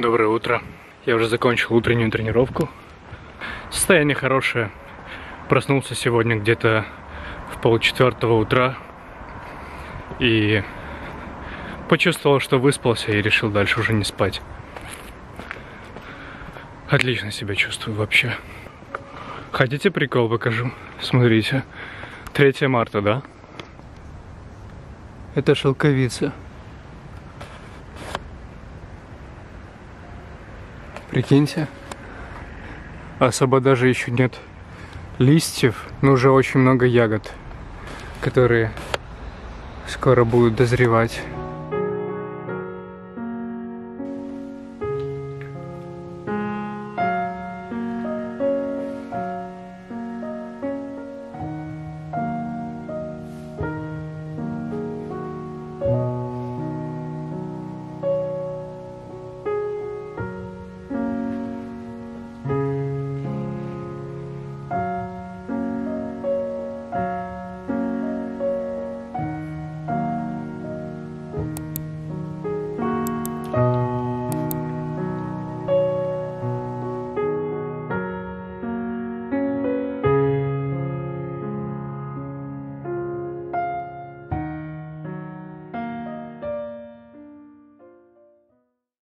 Доброе утро. Я уже закончил утреннюю тренировку. Состояние хорошее. Проснулся сегодня где-то в полчетвертого утра. И почувствовал, что выспался и решил дальше уже не спать. Отлично себя чувствую вообще. Хотите прикол покажу? Смотрите. 3 марта, да? Это шелковица. Прикиньте. Особо даже еще нет листьев, но уже очень много ягод, которые скоро будут дозревать.